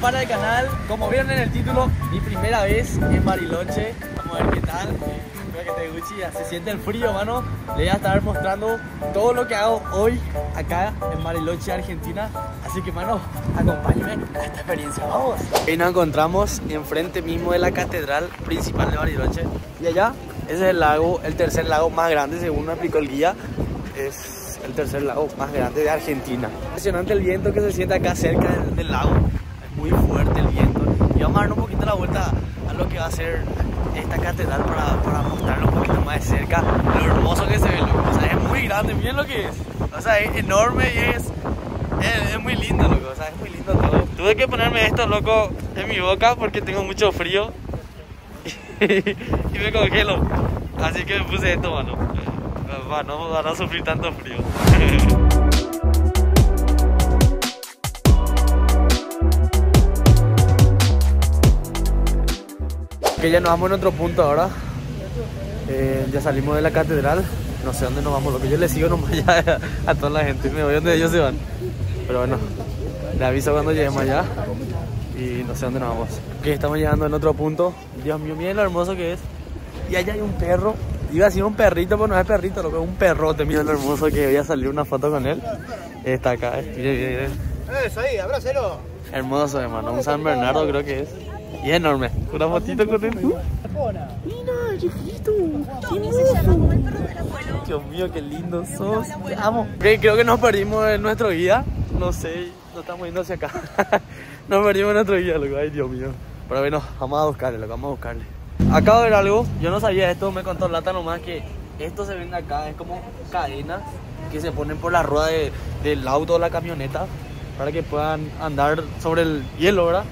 para el canal. Como vieron en el título, mi primera vez en Bariloche. Vamos a ver qué tal. Que te ya se siente el frío, mano. Le voy a estar mostrando todo lo que hago hoy acá en Bariloche, Argentina. Así que, mano, acompáñenme a esta experiencia, vamos. Y nos encontramos enfrente mismo de la catedral principal de Bariloche. Y allá, ese es el lago, el tercer lago más grande según me explicó el guía. Es el tercer lago más grande de Argentina. Impresionante el viento que se siente acá cerca del, lago. Muy fuerte el viento. Y vamos a dar un poquito la vuelta a lo que va a ser esta catedral para, para mostrarlo un poquito más de cerca. Lo hermoso que se ve, O sea, es muy grande, miren lo que es. O sea, es enorme y es, es, muy lindo, loco. O sea, es muy lindo todo. Tuve que ponerme esto, loco, en mi boca porque tengo mucho frío. y me congelo. Así que me puse esto, mano para no, para no sufrir tanto frío. que ya nos vamos en otro punto ahora. Eh, ya salimos de la catedral. No sé dónde nos vamos, lo que yo le sigo nomás ya a toda la gente. Me voy donde ellos se van. Pero bueno, le aviso cuando lleguemos allá. Y no sé dónde nos vamos. Que estamos llegando en otro punto. Dios mío, miren lo hermoso que es. Y allá hay un perro Iba a ser un perrito, pero no es perrito, lo que es un perrote. Mira lo hermoso que voy a salir una foto con él. Está acá, eh. Mire, mire, mire. Eso ahí, abrázelo. Hermoso, hermano. Un San Bernardo creo que es. Y es enorme. Una fotito con él. Mira, chiquito. Dios mío, qué lindo sos. Te amo. creo que nos perdimos en nuestro guía. No sé, nos estamos yendo hacia acá. nos perdimos en nuestro guía, loco. Ay, Dios mío. Pero bueno, vamos a buscarle, loco. Vamos a buscarle. Acabo de ver algo, yo no sabía esto, me contó Lata nomás que esto se vende acá, es como cadenas que se ponen por la rueda del auto o la camioneta para que puedan andar sobre el hielo, ¿verdad?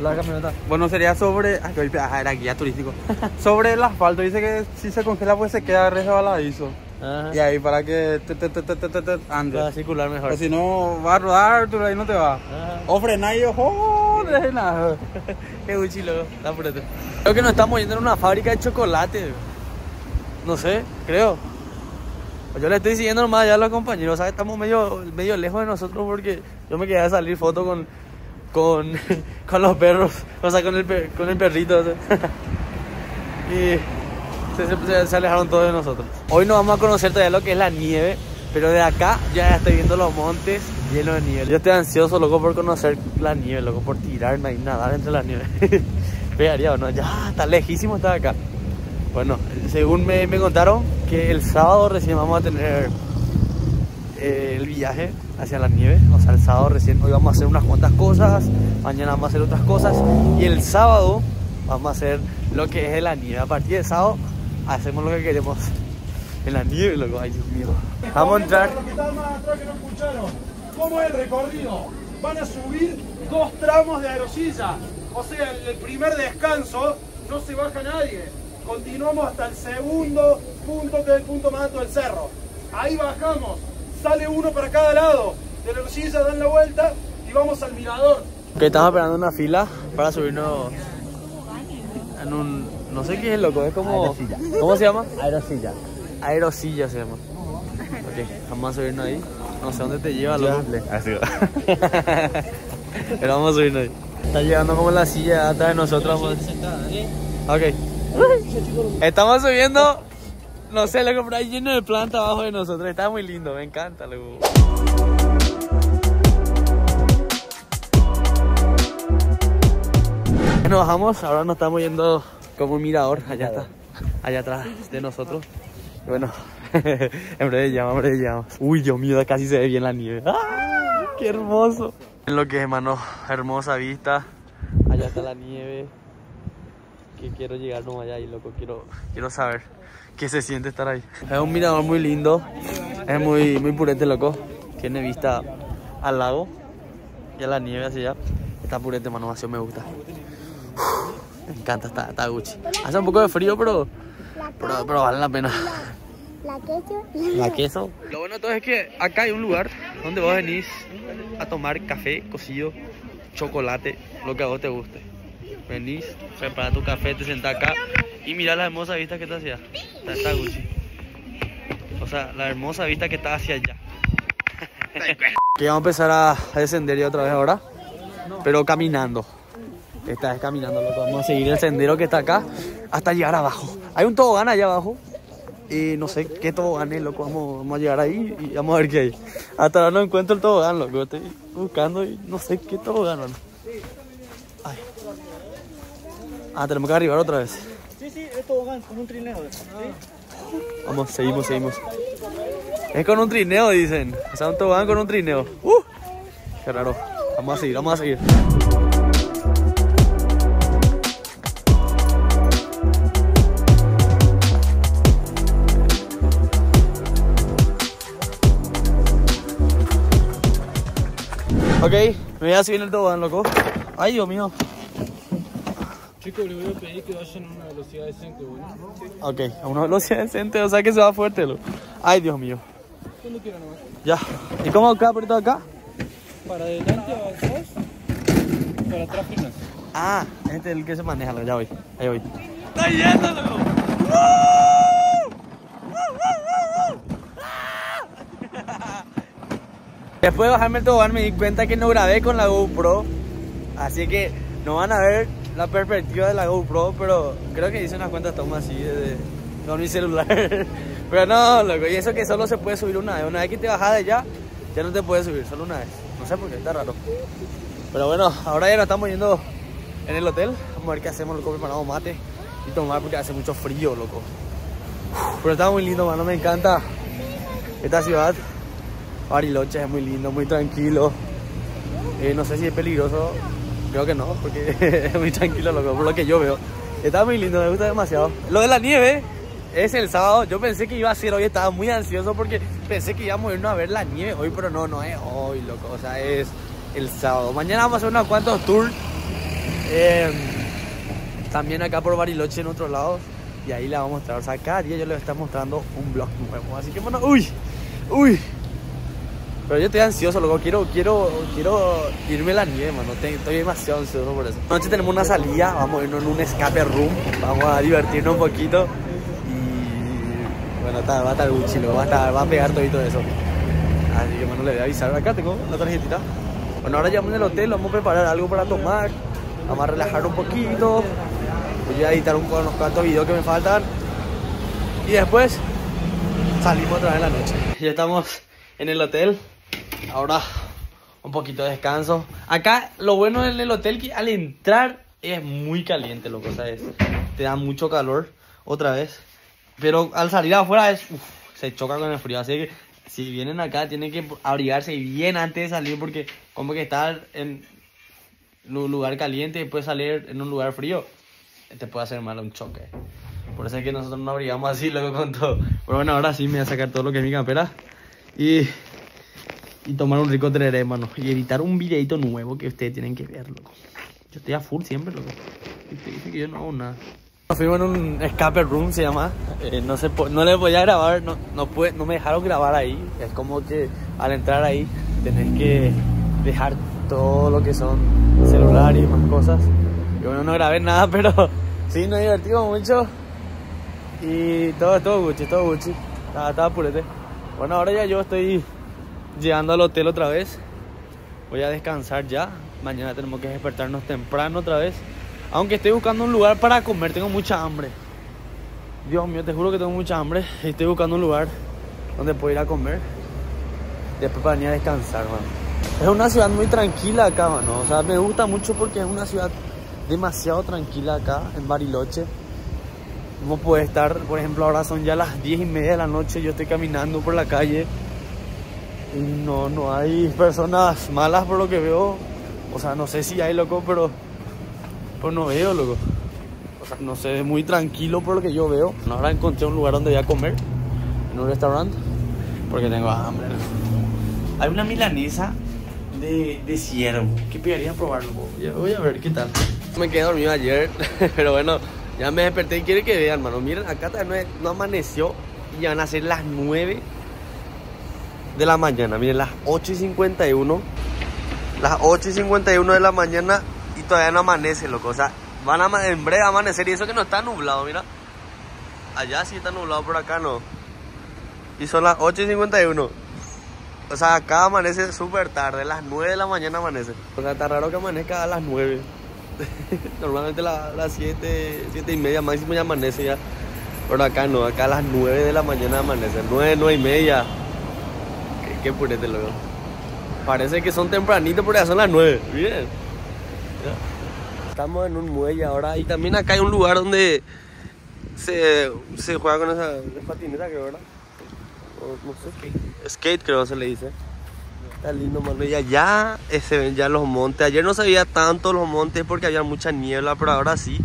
La camioneta. Bueno, sería sobre. Ay, era guía turístico. sobre el asfalto. Dice que si se congela, pues se queda resbaladizo. Y ahí para que te, te, te, te, te, ande. Para circular mejor. si no, va a rodar, tú ahí no te va. O frenar y nada. Qué guchilo, apúrate. Creo que nos estamos yendo en una fábrica de chocolate. No sé, creo. Yo le estoy siguiendo nomás ya a los compañeros, ¿sabes? Estamos medio, medio lejos de nosotros porque yo me quedé a salir foto con, con, con los perros, o sea, con el, con el perrito. y se, se, alejaron todos de nosotros. Hoy nos vamos a conocer todavía lo que es la nieve, pero de acá ya estoy viendo los montes llenos de nieve. Yo estoy ansioso, loco, por conocer la nieve, loco, por tirarme y nadar entre la nieve. Pegaría o no, ya está lejísimo está acá. Bueno, según me, me, contaron que el sábado recién vamos a tener eh, el viaje hacia la nieve. O sea, el sábado recién hoy vamos a hacer unas cuantas cosas, mañana vamos a hacer otras cosas y el sábado vamos a hacer lo que es la nieve. A partir del sábado hacemos lo que queremos en la nieve, loco. Ay, Dios mío. Vamos a entrar. ¿Cómo es el recorrido? Van a subir dos tramos de aerosilla. O sea, en el primer descanso no se baja nadie. Continuamos hasta el segundo punto, que es el punto más alto del cerro. Ahí bajamos. Sale uno para cada lado. De la aerosilla dan la vuelta y vamos al mirador. Que estamos esperando una fila para subirnos en un... No sé qué es loco, es como... ¿Cómo se llama? Aerosilla. Aerosilla se llama. Ok, vamos a subirnos ahí. No sé dónde te lleva, loco. Así Pero vamos a subirnos ahí. Está llegando como la silla atrás de nosotros. Ok. Estamos subiendo. No sé, loco, pero hay lleno de planta abajo de nosotros. Está muy lindo, me encanta, loco. Nos bajamos, ahora nos estamos yendo como un mirador, allá está, allá atrás de nosotros. Y bueno, en breve llegamos, en breve llegamos. Uy, Dios mío, casi se ve bien la nieve. ¡Ah! ¡Qué hermoso! En lo que es, hermano, hermosa vista. Allá está la nieve. Que quiero llegar nomás allá y loco, quiero, quiero saber qué se siente estar ahí. Es un mirador muy lindo. Es muy, muy purete, loco. Tiene vista al lago y a la nieve hacia allá. Está purete, mano, así me gusta. Me encanta, está, está Gucci. Hace un poco de frío, pero, pero, pero vale la pena. La queso. La queso. Lo bueno de todo es que acá hay un lugar donde vos venís a tomar café cocido, chocolate, lo que a vos te guste. Venís, prepara tu café, te sentás acá y mira la hermosa vista que está hacia Está, está Gucci. O sea, la hermosa vista que está hacia allá. que vamos a empezar a descender ya otra vez ahora. pero caminando. Esta vez caminando, loco. Vamos a seguir el sendero que está acá hasta llegar abajo. Hay un tobogán allá abajo. Y no sé qué tobogán es, loco. Vamos, a llegar ahí y vamos a ver qué hay. Hasta ahora no encuentro el tobogán, loco. Estoy buscando y no sé qué tobogán, mano. Ay. Ah, tenemos que arribar otra vez. Sí, es tobogán con un trineo. Vamos, seguimos, seguimos. Es con un trineo, dicen. O sea, un tobogán con un trineo. ¡Uh! Qué raro. Vamos a seguir, vamos a seguir. Ok, me voy a subir el tobogán, loco. Ay, Dios mío. Chicos, les voy a pedir que vayan a una velocidad decente, bueno. Ok, a una velocidad decente, o sea que se va fuerte, loco. Ay, Dios mío. Cuando quieran nomás. Ya. ¿Y cómo acá, por todo acá? Para adelante avanzás, para atrás frenas. Ah, este es el que se maneja, ya voy, ahí voy. ¡Está yendo, loco! Después de bajarme el tobogán me di cuenta que no grabé con la GoPro, así que no van a ver la perspectiva de la GoPro, pero creo que hice unas cuantas tomas así de, con mi celular. Pero no, loco, y eso que solo se puede subir una vez. Una vez que te bajas de allá, ya no te puedes subir, solo una vez. No sé por qué, está raro. Pero bueno, ahora ya nos estamos yendo en el hotel. Vamos a ver qué hacemos, loco, preparamos mate y tomar porque hace mucho frío, loco. Pero está muy lindo, mano, me encanta esta ciudad. Bariloche es muy lindo, muy tranquilo. Eh, no sé si es peligroso, creo que no, porque es muy tranquilo, por lo que yo veo. Está muy lindo, me gusta demasiado. Lo de la nieve es el sábado. Yo pensé que iba a ser hoy, estaba muy ansioso porque pensé que íbamos a irnos a ver la nieve hoy, pero no, no es hoy, loco. O sea, es el sábado. Mañana vamos a hacer unos cuantos tours. eh, también acá por Bariloche en otros lados. Y ahí le vamos a mostrar. O sea, cada día yo les voy a estar mostrando un vlog nuevo. Así que bueno, uy, uy. Pero yo estoy ansioso, loco. Quiero, quiero, quiero irme a la nieve, mano. Estoy demasiado ansioso por eso. Anoche tenemos una salida. Vamos a irnos en un escape room. Vamos a divertirnos un poquito. Y bueno, va a estar Gucci, loco. Va a, estar, va a pegar todo y todo eso. Así que bueno, le voy a avisar. Acá tengo la tarjetita. Bueno, ahora en el hotel. Vamos a preparar algo para tomar. Vamos a relajar un poquito. Voy a editar un, unos cuantos videos que me faltan. Y después salimos otra vez en la noche. Ya estamos en el hotel. Ahora un poquito de descanso. Acá lo bueno en el hotel que al entrar es muy caliente, loco, ¿sabes? Te da mucho calor otra vez. Pero al salir afuera es, se choca con el frío. Así que si vienen acá tienen que abrigarse bien antes de salir porque como que estar en un lugar caliente y después salir en un lugar frío te puede hacer mal un choque. Por eso es que nosotros no abrigamos así luego con todo. Pero bueno, ahora sí me voy a sacar todo lo que es mi campera. Y, y tomar un rico tereré, mano. Y editar un videito nuevo que ustedes tienen que ver, loco. Yo estoy a full siempre, loco. Y te dije que yo no hago nada. Nos fuimos en un escape room, se llama. Eh, no, se no le podía grabar, no, no, pude, no me dejaron grabar ahí. Es como que al entrar ahí tenés que dejar todo lo que son celular y más cosas. Y bueno, no grabé nada, pero sí, nos divertimos mucho. Y todo, todo Gucci, todo Gucci. Estaba, estaba purete. Bueno, ahora ya yo estoy llegando al hotel otra vez. Voy a descansar ya. Mañana tenemos que despertarnos temprano otra vez. Aunque estoy buscando un lugar para comer, tengo mucha hambre. Dios mío, te juro que tengo mucha hambre. Estoy buscando un lugar donde puedo ir a comer. Después para venir a descansar, mano. Es una ciudad muy tranquila acá, mano. O sea, me gusta mucho porque es una ciudad demasiado tranquila acá en Bariloche. No puede estar, por ejemplo, ahora son ya las 10 y media de la noche. Yo estoy caminando por la calle. No, no hay personas malas por lo que veo. O sea, no sé si hay, loco, pero. Pero no veo, loco. O sea, no sé, muy tranquilo por lo que yo veo. Ahora encontré un lugar donde voy a comer. En un restaurante. Porque tengo hambre. Hay una milanesa de, de ciervo. ¿Qué pegaría probarlo? Voy a, ver qué tal. Me quedé dormido ayer, pero bueno, ya me desperté y quiero que vean, mano. Miren, acá no, no amaneció y ya van a ser las 9 de la mañana. Miren, las 8 y 51. Las 8 y 51 de la mañana y todavía no amanece, loco. O sea, van a en breve amanecer y eso que no está nublado, mira. Allá sí está nublado, por acá no. Y son las 8 y 51. O sea, acá amanece súper tarde, las 9 de la mañana amanece. O sea, está raro que amanezca a las 9. Normalmente a las 7, 7 y media máximo ya amanece ya. Pero acá no, acá a las 9 de la mañana amanece. 9, 9 y media. Qué, purete luego. Parece que son tempranitos, pero ya son las 9. Bien. Estamos en un muelle ahora y también acá hay un lugar donde se, juega con esa, patineta, creo, ¿verdad? No sé qué. Skate creo se le dice. Está lindo, mano. Y allá se ven ya los montes. Ayer no se veía tanto los montes porque había mucha niebla, pero ahora sí.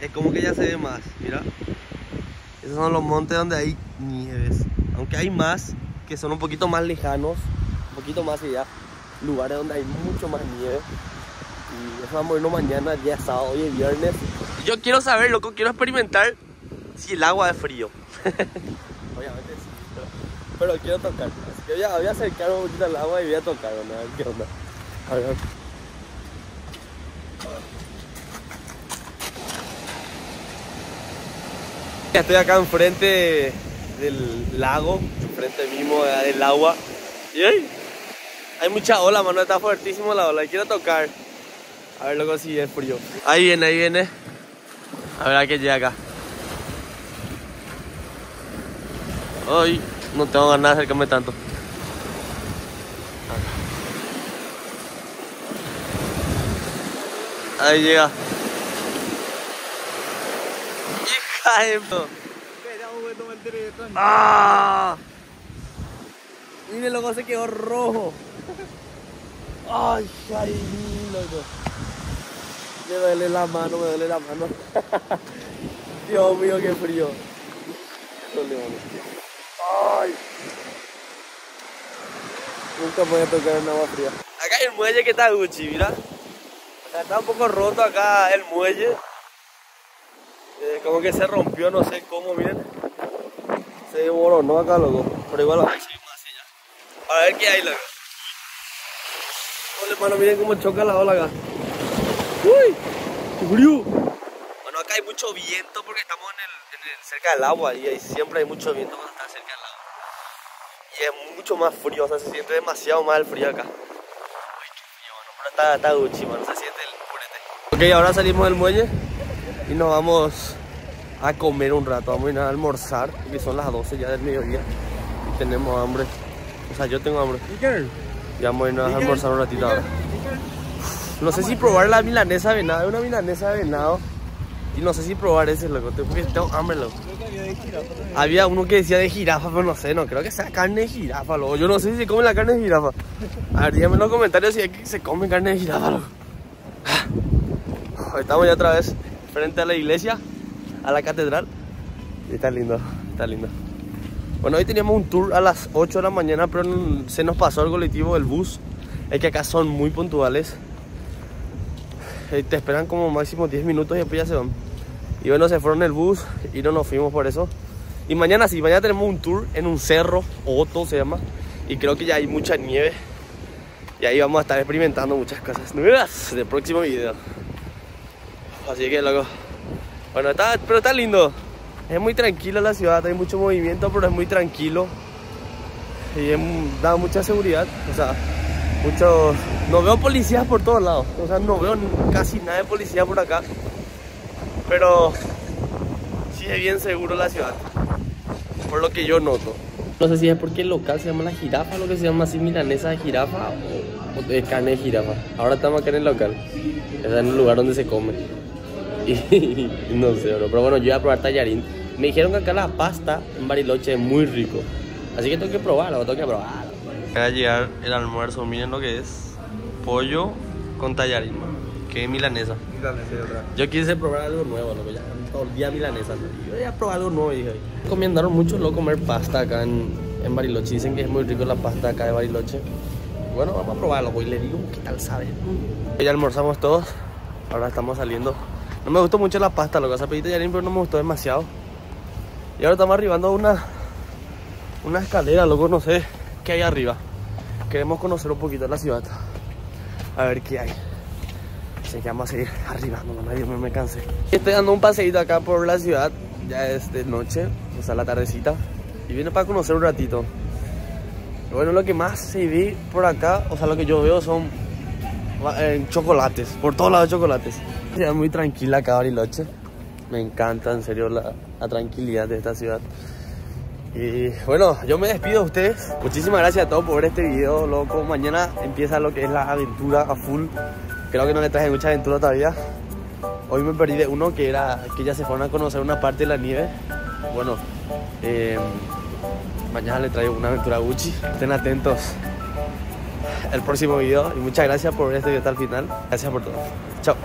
Es como que ya se ve más, mira. Esos son los montes donde hay nieves. Aunque hay más, que son un poquito más lejanos, un poquito más allá. Lugares donde hay mucho más nieve. Y eso vamos a irnos mañana, día sábado, hoy es viernes. Yo quiero saber, loco, quiero experimentar si el agua es frío. Obviamente sí, pero, quiero tocar. Así que voy a, acercarme un poquito al agua y voy a tocar, ¿no? a ver qué onda. A ver. Estoy acá enfrente del lago, enfrente mismo del agua. Y ay, hay mucha ola, mano, está fuertísimo la ola. Quiero tocar. A ver luego si es frío. Ahí viene, ahí viene. A ver a qué llega acá. Ay, no tengo ganas de acercarme tanto. Ahí llega. Hija de... ¡Ah! Mire, loco, se quedó rojo. Ay, ay, loco. Me duele la mano, me duele la mano. Dios mío, qué frío. Ay. Nunca voy a tocar en agua fría. Acá hay el muelle que está Gucci, mira. Está un poco roto acá el muelle. Eh, como que se rompió, no sé cómo, miren. Se desmoronó acá, loco. Pero igual hay más allá. A ver qué hay, loco. Ole, mano, miren cómo choca la ola acá. ¡Uy! ¡Qué frío! Bueno, acá hay mucho viento porque estamos en el, en el- cerca del agua y ahí siempre hay mucho viento cuando estás cerca del agua. Y es mucho más frío, o sea, se siente demasiado más el frío acá. Uy, qué frío, mano. Pero está, está Gucci, mano, se siente el purete. Ok, ahora salimos del muelle y nos vamos a comer un rato. Vamos a ir a almorzar, que son las 12 ya del mediodía. Y tenemos hambre. O sea, yo tengo hambre. Y vamos a irnos a almorzar un ratito ahora. No sé si probar la milanesa de venado, una milanesa de venado. Y no sé si probar ese, loco, porque tengo hambre, loco. Había uno que decía de jirafa, pero no sé, no creo que sea carne de jirafa, loco. Yo no sé si se come la carne de jirafa. A ver, díganme en los comentarios si es que se come carne de jirafa, loco. Ah. Estamos ya otra vez frente a la iglesia, a la catedral. Y está lindo, está lindo. Bueno, hoy teníamos un tour a las 8 de la mañana, pero se nos pasó el colectivo del bus. Es que acá son muy puntuales. Eh, Te esperan como máximo 10 minutos y después ya se van. Y bueno, se fueron el bus y no nos fuimos por eso. Y mañana sí, mañana tenemos un tour en un cerro, Otto se llama. Y creo que ya hay mucha nieve. Y ahí vamos a estar experimentando muchas cosas nuevas del próximo video. Así que loco. Bueno, está, pero está lindo. Es muy tranquila la ciudad, hay mucho movimiento, pero es muy tranquilo. Y da mucha seguridad. O sea, muchos. No veo policías por todos lados. O sea, no veo casi nada de policía por acá. Pero sí es bien seguro la ciudad. Por lo que yo noto. No sé si es porque el local se llama la jirafa, lo que se llama así milanesa de jirafa o, o de carne de jirafa. Ahora estamos acá en el local. Está en el lugar donde se come. Y no sé, bro. Pero bueno, yo voy a probar tallarín. Me dijeron que acá la pasta en Bariloche es muy rico. Así que tengo que probarlo, tengo que probarlo. Acaba de llegar el almuerzo, miren lo que es. Pollo con tallarín. Que milanesa. Yo quise probar algo nuevo, loco. Ya todo el día milanesa. ¿no? Yo voy a probar algo nuevo, dije. Recomendaron mucho lo comer pasta acá en, en Bariloche. Dicen que es muy rico la pasta acá de Bariloche. Bueno, vamos a probarlo, pues. Y le digo qué tal sabe. Ya almorzamos todos. Ahora estamos saliendo. No me gustó mucho la pasta, lo que hace pedí tallarín, pero no me gustó demasiado. Y ahora estamos arribando a una, una escalera, loco, no sé qué hay arriba. Queremos conocer un poquito la ciudad. A ver qué hay. Así que vamos a seguir arriba, no, nadie me, cansé. Estoy dando un paseíto acá por la ciudad, ya es de noche, o sea, la tardecita. Y vine para conocer un ratito. Bueno, lo que más se vi por acá, o sea, lo que yo veo son eh, chocolates, por todos lados chocolates. Es muy tranquila acá Bariloche. Me encanta, en serio, la, tranquilidad de esta ciudad. Y bueno, yo me despido de ustedes. Muchísimas gracias a todos por este video, loco. Mañana empieza lo que es la aventura a full. Creo que no le traje mucha aventura todavía. Hoy me perdí de uno que era que ya se fueron a conocer una parte de la nieve. Bueno, eh, mañana le traigo una aventura Gucci. Estén atentos al próximo video. Y muchas gracias por este video hasta el final. Gracias por todo. Chao.